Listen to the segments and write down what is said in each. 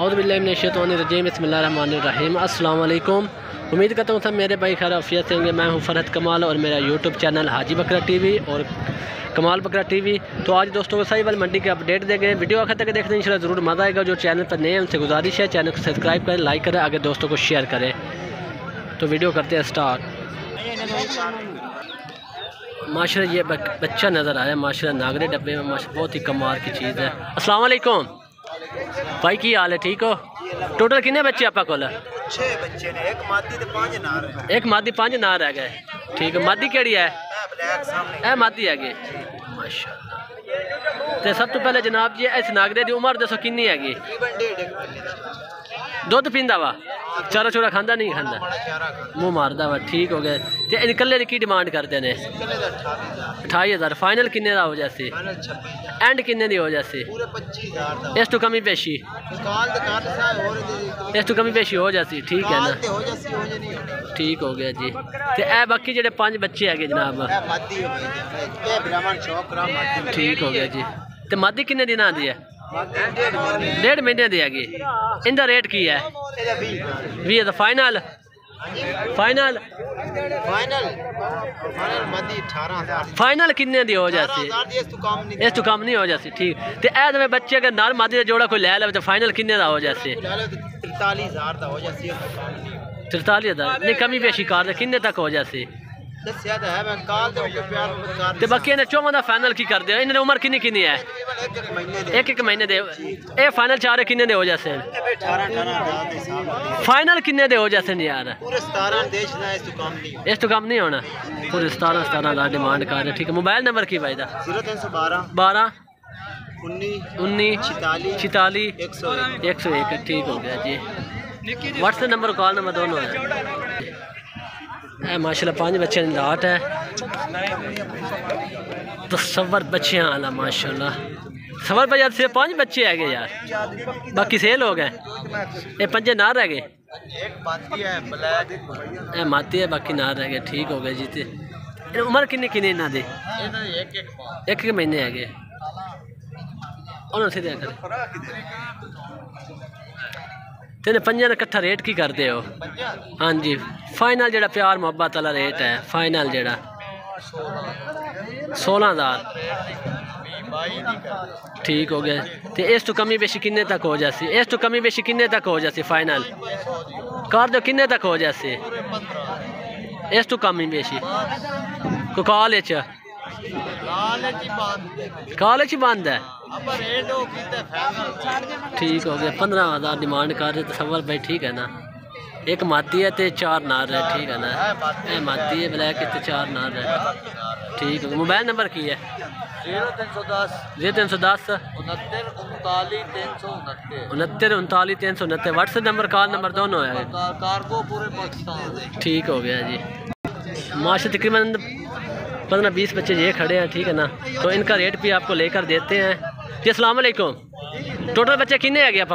अज़बिल्लाशतरजीम अल्लाम उम्मीद करता हूँ सब मेरे भाई खैर अफियत से होंगे। मैं हूँ फ़रहत कमाल और मेरा यूट्यूब चैनल हाजी बकरा टीवी और कमाल बकरा टीवी। तो आज दोस्तों को सही वाल मंडी के अपडेट देंगे। वीडियो आखिर तक देखते हैं, इंशाल्लाह ज़रूर मज़ा आएगा। जो चैनल पर नए हैं, उनसे गुजारिश है, चैनल को सब्सक्राइब करें, लाइक करें, आगे दोस्तों को शेयर करें। तो वीडियो करते हैं स्टार्ट। माशरा ये बच्चा नज़र आया माशरा नागरे डब्बे में माशा बहुत ही कमाल की चीज़ है। अस्सलाम वालेकुम भाई की हाल है? ठीक हो? टोटल कितने बच्चे आपका कोल? एक मादी पाँच ना रह गए। ठीक है मादी केड़ी है? ए मादी है माशाल्लाह। ते सब तो पहले जनाब जी इस नागरे की उम्र दसो कि हैगी दुध पींदा वा? चारा चूरा खांदा नहीं खांदा? मुँह मारदा वा ठीक हो गया। ते कल्ले की डिमांड करते हैं अठाई हज़ार। फाइनल किन्ने का हो जैसे एंड किन्ने की हो जैसे इस? तो कमी पेशी। इस तो कमी पेशी हो जाती ठीक है ना? ठीक हो गया जी। ते ए बाकी जेडे पाँच बच्चे है जनाब। ठीक हो गया जी। ते मादी किन्ने दिन आती है? डेढ़ महीने की हैगी। इंदा रेट की है? भी तो फाइनल फाइनल फाइनल किन्ने दी हो जाती? इस तो कम नहीं हो जाती ठीक। ते ऐ तो बच्चे अगर नाल मादी का जोड़ा कोई ले ले तो फाइनल किन्ने का हो जाती? तरताली हज़ार नहीं कमी पेशी कर किन्ने तक हो जाती? मोबाइल नंबर की भाई बारह उन्नी छिताली एक सौ एक ठीक हो गया जी व्हाट्सएप नंबर कॉल नंबर दोनों है माशाल्लाह, पाँच बच्चे लाट है तो सबर बच्चे आला माशाल्लाह। सबर पर यार सिर्फ़ पाँच बच्चे है यार। बाकी सेल हो। गए ये पंजे ना रह गए ए माती है, बाकी ना रह गए ठीक हो गए जी उम्र किन्नी किन्नी एक एक महीने है तेने पंजा का कट्ठा रेट की करते हो हाँ जी फाइनल जरा प्यार मुहब्बत वाला रेट है फाइनल जरा सोलह हज़ार ठीक हो गया तो इस तो कमी बेशी किन्ने तक हो जाती इस तो कमी बेशी किन्ने तक हो जाती फाइनल कर दो किन्ने तक हो जाती इस तो कमी बेशी को कॉलेज कॉल बंद है ठीक हो गया। पंद्रह हज़ार डिमांड कर रहे तसवर भाई ठीक है ना? एक माती है तो चार नार है ठीक है ना? माती है ब्लैक तो चार नार है। ठीक है मोबाइल नंबर की है? ज़ीरो तीन सौ दस। ज़ीरो तीन सौ दस। उनहत्तर उनतालीस तीन सौ उनहत्तर। व्हाट्सएप नंबर कॉल नंबर दोनों है। ठीक हो गया जी। माशा तकरीबन पंद्रह बीस बच्चे ये खड़े हैं ठीक है ना? तो इनका रेट भी आपको लेकर देते हैं। जी असलकुम टोटल बच्चे किन्ने है आप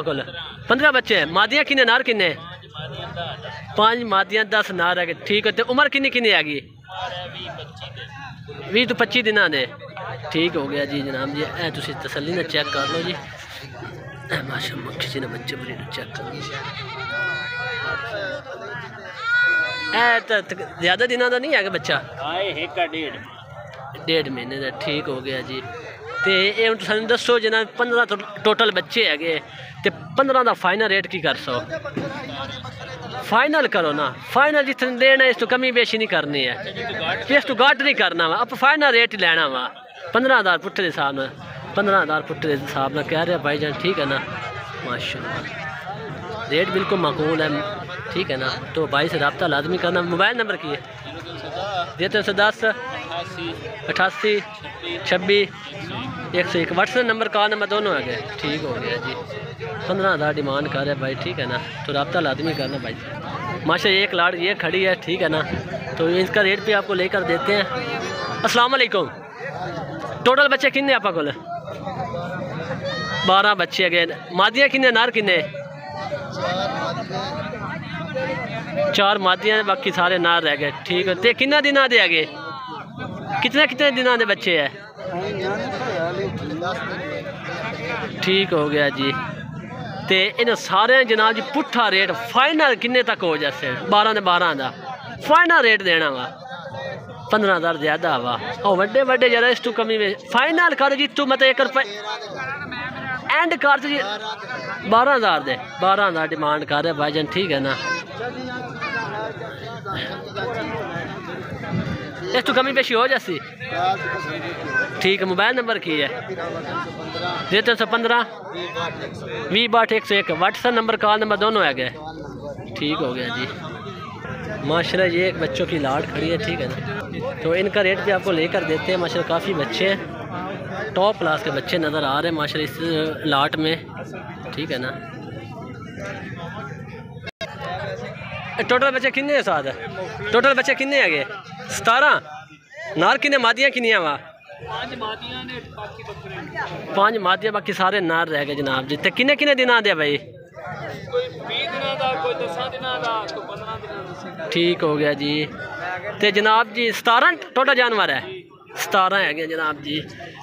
पंद्रह बच्चे हैं। मादियाँ किन्ने नार किन्ने? पाँच मादियाँ दस नार है ठीक है उम्र किन्नी किन्नी हैगी? भी तो पच्ची दिन दे। ठीक हो गया जी जनाब जी। ए तुम तसली ने चेक कर लो जी। माशा मक्खी जी ने बच्चे बड़ी चेक कर ज़्यादा दिनों का नहीं है बच्चा? डेढ़। महीने का ठीक हो गया जी। तो ये हूँ तुम दसो जिन्हें पंद्रह तो टोटल बच्चे है तो पंद्रह का फाइनल रेट की कर सो फाइनल करो ना फाइनल जितने देना इस तो कमी बेशी नहीं करनी है इस तो घट नहीं करना वा आप फाइनल रेट ही लेना वा पंद्रह हज़ार पुट्ठे के हिसाब में पंद्रह हज़ार पुट्ठे के हिसाब में कह रहे भाई जान ठीक है ना माशा रेट बिल्कुल माकूल है ठीक है ना तो भाई से रबता लाजमी करना मोबाइल नंबर की है तीन सौ दस अठासी छब्बीस एक सौ एक। व्हाट्सएप नंबर कॉल नंबर दोनों है ठीक हो गया जी। पंद्रह हज़ार डिमांड कर रहे भाई, ठीक है ना? तो रबता लाजमी करना भाई। माशा, एक लाड़, ये खड़ी है, ठीक है ना? तो इसका रेट भी आपको लेकर देते हैं। अस्सलाम वालेकुम। टोटल बच्चे किन्ने आप को बारह बच्चे है गए। मादियाँ किन्ने, नार किन्ने? चार मादियाँ, बाकी सारे नार रह गए। ठीक है। तो किन्ना दिन दे है कितने कितने दिनों के बच्चे है? ठीक हो गया जी। तो इन सारे जनाब जी, पुट्ठा रेट फाइनल किन्ने तक हो जाए बारह ने बारह का फाइनल रेट देना वा। पंद्रह हज़ार ज़्यादा वा। और वे वे जरा इस तू कमी में। फाइनल कर जी, तू मत एक रुपये एंड कर जी। बारह हज़ार दे। बारह हज़ार डिमांड कर रहे भाई जान ठीक है ना? है तू कमी पेशी हो जासी ठीक है, मोबाइल नंबर की है। जी तीन सौ पंद्रह। वी बाट एक सौ एक। व्हाट्सएप नंबर, कॉल नंबर दोनों है गए। ठीक हो गया जी। माशा ये बच्चों की लाट खड़ी है, ठीक है ना। तो इनका रेट भी आपको लेकर देते हैं। माशा काफ़ी बच्चे हैं। टॉप क्लास के बच्चे नज़र आ रहे हैं माशा इस लाट में। ठीक है ना। टोटल बच्चे किन्ने साथ? है टोटल बच्चे किन्ने है गए सतारा। नार किने मादिया किनिया वा? पाँच मादिया बाकी सारे नार रह गए जनाब जी। तो किन्ने किन्ने दिन आदे भाई? ठीक हो गया जी। तो जनाब जी सतारा टोटा जानवर है? सतारा है जनाब जी।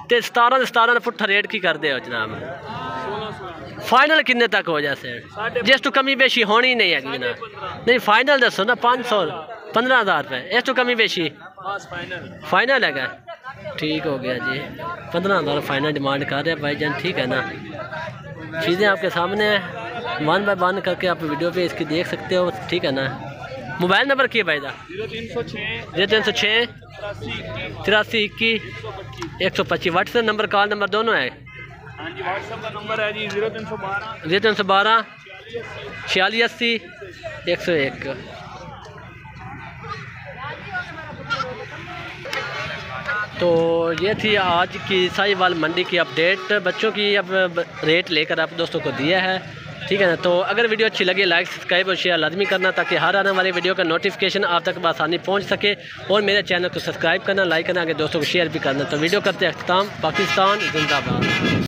तो सतारा सतारा पुट्ठा रेट की करते हो जनाब? फाइनल किन्ने तक हो जाए जिस तू कमी बेशी होनी नहीं है जनाब। नहीं फाइनल दसो ना पाँच सौ। पंद्रह हज़ार रुपये। इस तो कमी पेशी। फाइनल है क्या? ठीक हो गया जी। पंद्रह हज़ार फाइनल डिमांड कर रहे भाई जान ठीक है ना? चीज़ें आपके सामने हैं। वन बाय वन करके आप वीडियो पे इसकी देख सकते हो ठीक है ना? मोबाइल नंबर क्या भाई दा ज़ीरो तीन सौ छः तिरासी इक्कीस एक सौ पच्चीस। व्हाट्सएप नंबर कॉल नंबर दोनों है? ज़ीरो तीन सौ बारह छियालीस अस्सी एक सौ एक। तो ये थी आज की साहिवाल मंडी की अपडेट। बच्चों की अब रेट लेकर आप दोस्तों को दिया है। ठीक है ना? तो अगर वीडियो अच्छी लगी लाइक सब्सक्राइब और शेयर लाजमी करना ताकि हर आने वाली वीडियो का नोटिफिकेशन आप तक आसानी पहुँच सके। और मेरे चैनल को सब्सक्राइब करना लाइक करना, आगे दोस्तों को शेयर भी करना। तो वीडियो करते अख्ताम, पाकिस्तान, जिंदाबाद।